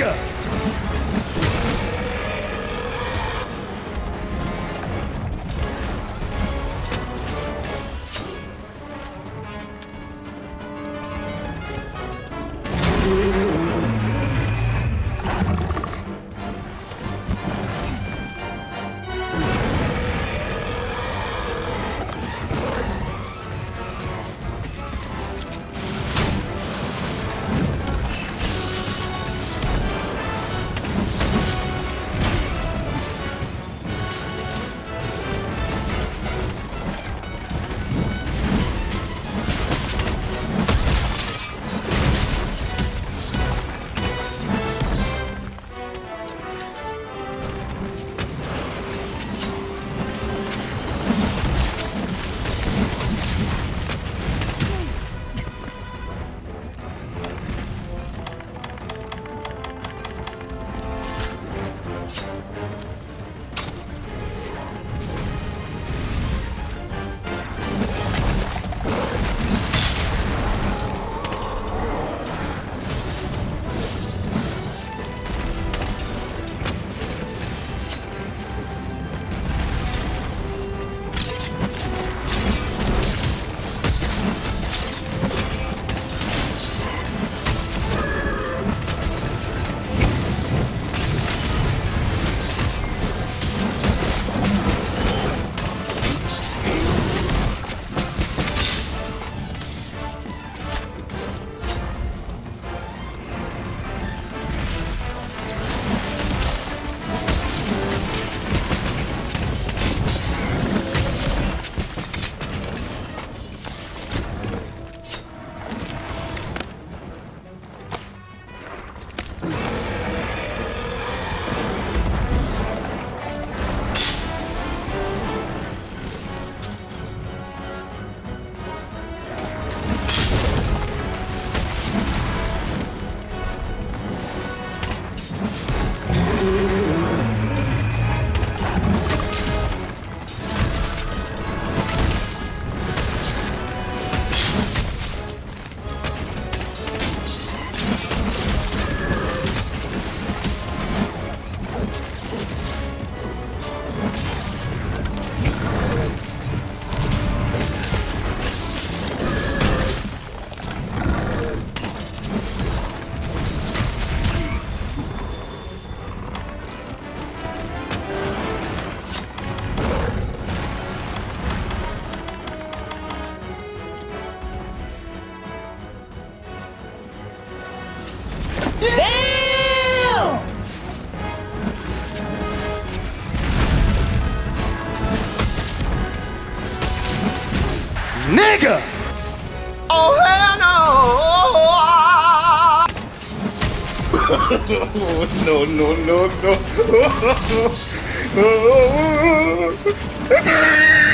Nigga! Nigga! Oh hell no! no no no no!